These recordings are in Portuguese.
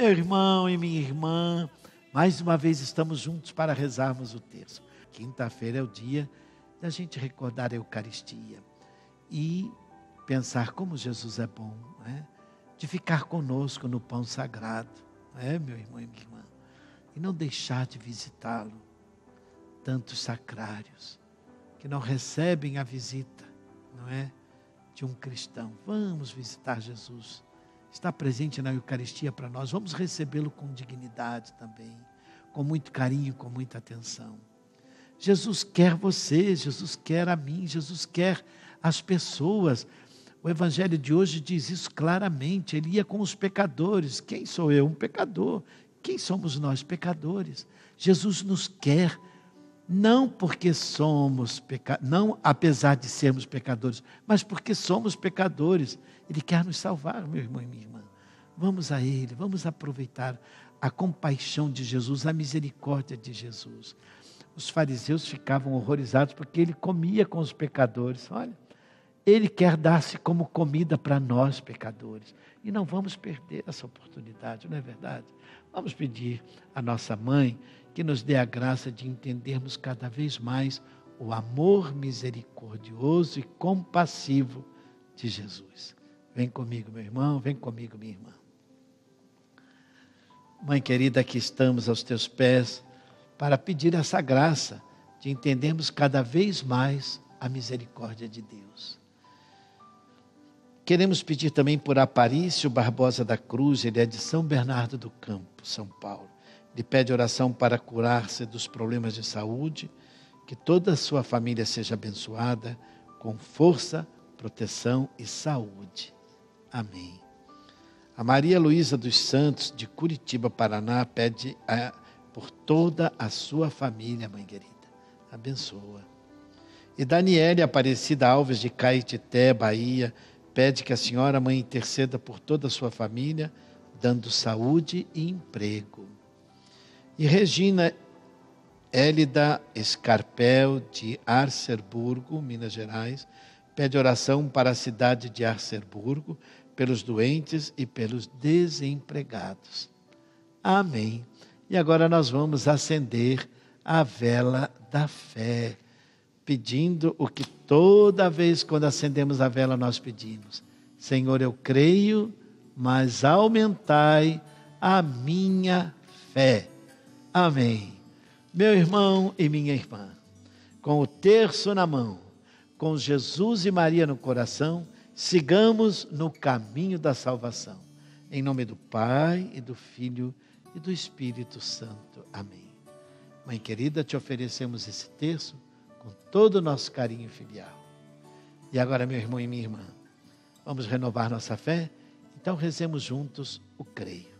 Meu irmão e minha irmã, mais uma vez estamos juntos para rezarmos o terço. Quinta-feira é o dia da gente recordar a Eucaristia e pensar como Jesus é bom, né? de ficar conosco no pão sagrado, é, meu irmão e minha irmã, e não deixar de visitá-lo. Tantos sacrários que não recebem a visita, não é? De um cristão. Vamos visitar Jesus. Está presente na Eucaristia para nós. Vamos recebê-lo com dignidade também, com muito carinho, com muita atenção. Jesus quer você, Jesus quer a mim, Jesus quer as pessoas. O Evangelho de hoje diz isso claramente. Ele ia com os pecadores. Quem sou eu? Um pecador. Quem somos nós? Pecadores. Jesus nos quer, não porque somos pecadores, não apesar de sermos pecadores, mas porque somos pecadores. Ele quer nos salvar, meu irmão e minha irmã. Vamos a Ele, vamos aproveitar a compaixão de Jesus, a misericórdia de Jesus. Os fariseus ficavam horrorizados porque ele comia com os pecadores. Olha, ele quer dar-se como comida para nós, pecadores. E não vamos perder essa oportunidade, não é verdade? Vamos pedir à nossa mãe que nos dê a graça de entendermos cada vez mais o amor misericordioso e compassivo de Jesus. Vem comigo, meu irmão, vem comigo, minha irmã. Mãe querida, aqui estamos aos teus pés para pedir essa graça de entendermos cada vez mais a misericórdia de Deus. Queremos pedir também por Aparício Barbosa da Cruz, ele é de São Bernardo do Campo, São Paulo. Ele pede oração para curar-se dos problemas de saúde, que toda a sua família seja abençoada com força, proteção e saúde. Amém. A Maria Luísa dos Santos, de Curitiba, Paraná, pede a, por toda a sua família, mãe querida. Abençoa. E Daniele Aparecida Alves, de Caetité, Bahia, Pede que a senhora, mãe, interceda por toda a sua família, dando saúde e emprego. E Regina Hélida Escarpel, de Arcerburgo, Minas Gerais, pede oração para a cidade de Arcerburgo, pelos doentes e pelos desempregados. Amém. E agora nós vamos acender a vela da fé pedindo o que toda vez quando acendemos a vela nós pedimos. Senhor, eu creio, mas aumentai a minha fé. Amém. Meu irmão e minha irmã, com o terço na mão, com Jesus e Maria no coração, sigamos no caminho da salvação. Em nome do Pai e do Filho e do Espírito Santo. Amém. Mãe querida, te oferecemos esse terço com todo o nosso carinho filial. E agora, meu irmão e minha irmã, vamos renovar nossa fé? Então rezemos juntos o creio.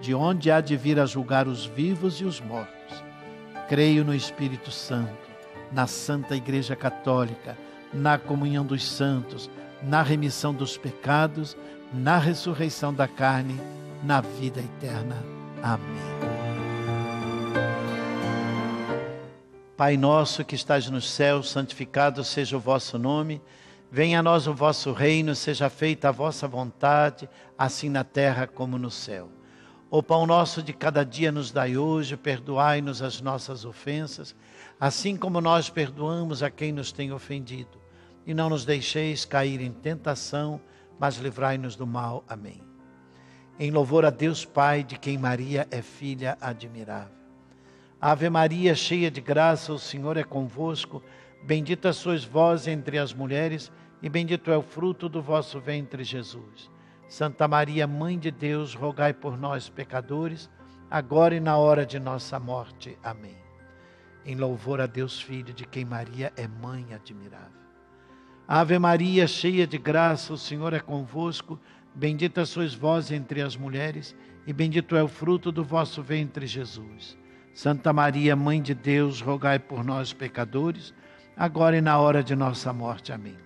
de onde há de vir a julgar os vivos e os mortos. Creio no Espírito Santo, na Santa Igreja Católica, na comunhão dos santos, na remissão dos pecados, na ressurreição da carne, na vida eterna. Amém. Pai nosso que estás nos céus, santificado seja o vosso nome. Venha a nós o vosso reino, seja feita a vossa vontade, assim na terra como no céu. O pão nosso de cada dia nos dai hoje, perdoai-nos as nossas ofensas, assim como nós perdoamos a quem nos tem ofendido. E não nos deixeis cair em tentação, mas livrai-nos do mal. Amém. Em louvor a Deus Pai, de quem Maria é filha admirável. Ave Maria, cheia de graça, o Senhor é convosco. Bendita sois vós entre as mulheres, e bendito é o fruto do vosso ventre, Jesus. Santa Maria, Mãe de Deus, rogai por nós, pecadores, agora e na hora de nossa morte. Amém. Em louvor a Deus Filho, de quem Maria é mãe admirável. Ave Maria, cheia de graça, o Senhor é convosco. Bendita sois vós entre as mulheres, e bendito é o fruto do vosso ventre, Jesus. Santa Maria, Mãe de Deus, rogai por nós, pecadores, agora e na hora de nossa morte. Amém.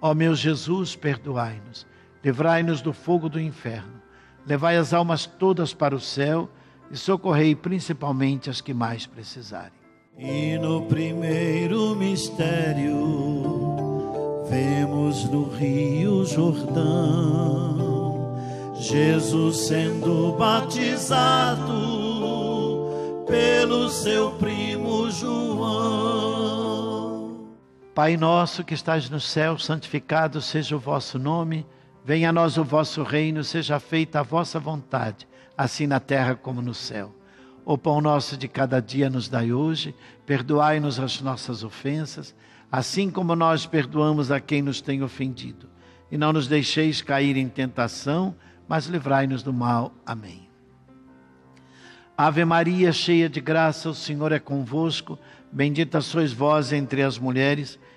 Ó meu Jesus, perdoai-nos, livrai-nos do fogo do inferno, levai as almas todas para o céu e socorrei principalmente as que mais precisarem. E no primeiro mistério Vemos no Rio Jordão Jesus sendo batizado pelo seu primo João. Pai nosso que estás no céu, santificado seja o vosso nome. Venha a nós o vosso reino, seja feita a vossa vontade, assim na terra como no céu. O pão nosso de cada dia nos dai hoje, perdoai-nos as nossas ofensas assim como nós perdoamos a quem nos tem ofendido. E não nos deixeis cair em tentação, mas livrai-nos do mal. Amém. Ave Maria, cheia de graça, o Senhor é convosco. Bendita sois vós entre as mulheres,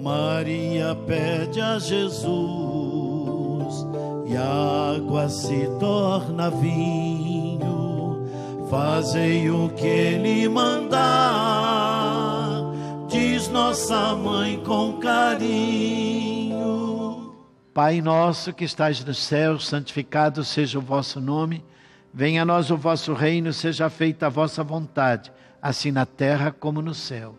Maria pede a Jesus e a água se torna vinho Fazei o que ele mandar, diz nossa mãe com carinho. Pai nosso que estais no céu, santificado seja o vosso nome. Venha a nós o vosso reino, seja feita a vossa vontade, assim na terra como no céu.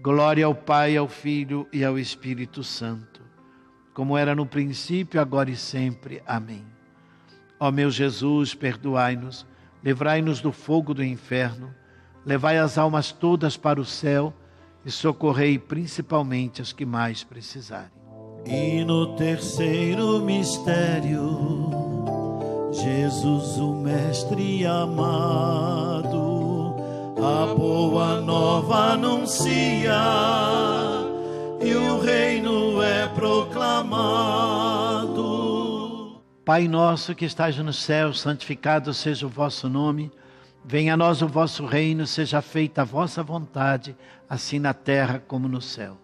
Glória ao Pai, ao Filho e ao Espírito Santo, como era no princípio, agora e sempre. Amém. Ó meu Jesus, perdoai-nos, livrai-nos do fogo do inferno, levai as almas todas para o céu e socorrei principalmente as que mais precisarem. E no terceiro mistério, Jesus, o Mestre amado a boa nova anuncia e o reino é proclamado. Pai nosso que estás no céu, santificado seja o vosso nome. Venha a nós o vosso reino, seja feita a vossa vontade, assim na terra como no céu.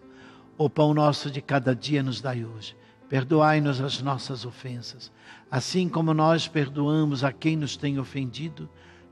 O pão nosso de cada dia nos dai hoje. Perdoai-nos as nossas ofensas, assim como nós perdoamos a quem nos tem ofendido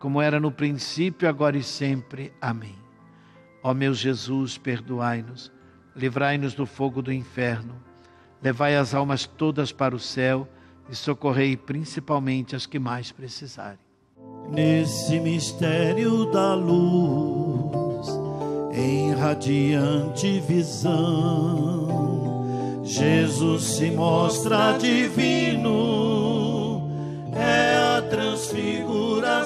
como era no princípio, agora e sempre. Amém. Ó meu Jesus, perdoai-nos, livrai-nos do fogo do inferno, levai as almas todas para o céu e socorrei principalmente as que mais precisarem. Nesse mistério da luz, em radiante visão, Jesus se mostra divino, é a transfiguração.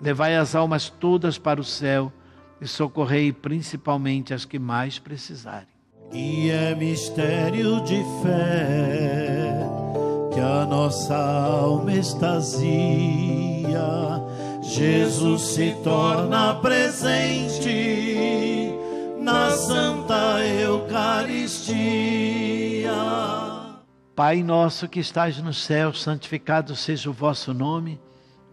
levai as almas todas para o céu e socorrei principalmente as que mais precisarem. E é mistério de fé que a nossa alma extasia, Jesus se torna presente na Santa Eucaristia. Pai nosso que estás no céu, santificado seja o vosso nome.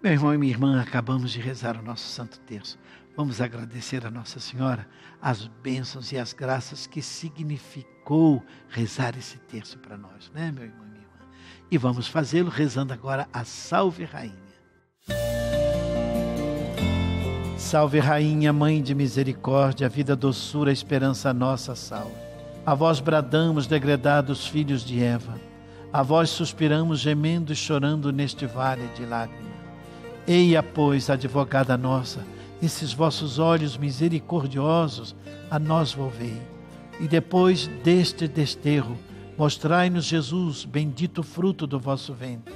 Meu irmão e minha irmã, acabamos de rezar o nosso Santo Terço. Vamos agradecer a Nossa Senhora as bênçãos e as graças que significou rezar esse terço para nós, né, meu irmão e minha irmã? E vamos fazê-lo rezando agora a Salve Rainha. Salve, Rainha, Mãe de Misericórdia, vida, doçura, esperança nossa, salve. A vós bradamos, degredados filhos de Eva. A vós suspiramos, gemendo e chorando neste vale de lágrimas. Eia, pois, advogada nossa, esses vossos olhos misericordiosos a nós volvei. E depois deste desterro, mostrai-nos Jesus, bendito fruto do vosso ventre.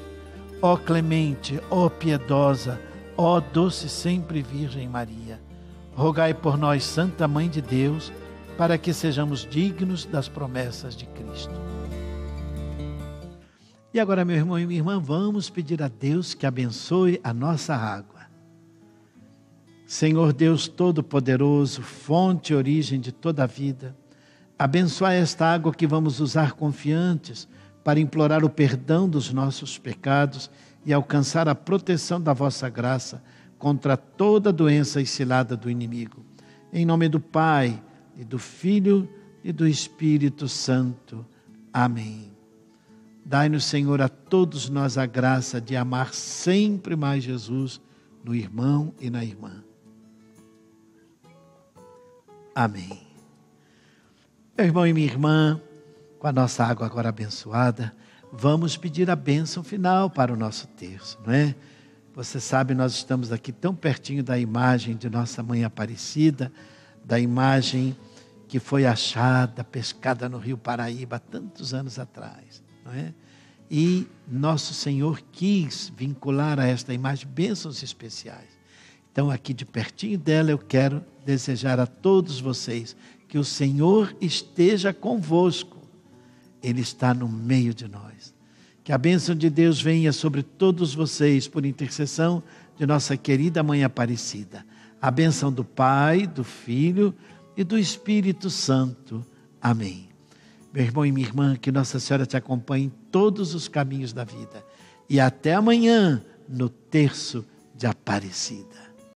Ó clemente, ó piedosa, ó doce sempre Virgem Maria, rogai por nós, Santa Mãe de Deus, para que sejamos dignos das promessas de Cristo. E agora, meu irmão e minha irmã, vamos pedir a Deus que abençoe a nossa água. Senhor Deus Todo-Poderoso, fonte e origem de toda a vida, abençoe esta água que vamos usar confiantes para implorar o perdão dos nossos pecados e alcançar a proteção da vossa graça contra toda doença e cilada do inimigo. Em nome do Pai, e do Filho e do Espírito Santo. Amém. Dai-nos, Senhor, a todos nós a graça de amar sempre mais Jesus no irmão e na irmã. Amém. Meu irmão e minha irmã, com a nossa água agora abençoada, vamos pedir a bênção final para o nosso terço, não é? Você sabe, nós estamos aqui tão pertinho da imagem de nossa mãe Aparecida, da imagem que foi achada, pescada no Rio Paraíba tantos anos atrás, não é? E nosso Senhor quis vincular a esta imagem bênçãos especiais. Então, aqui de pertinho dela, eu quero desejar a todos vocês que o Senhor esteja convosco. Ele está no meio de nós. Que a bênção de Deus venha sobre todos vocês por intercessão de nossa querida Mãe Aparecida. A bênção do Pai, do Filho e do Espírito Santo. Amém. Meu irmão e minha irmã, que Nossa Senhora te acompanhe em todos os caminhos da vida. E até amanhã, no terço de Aparecida.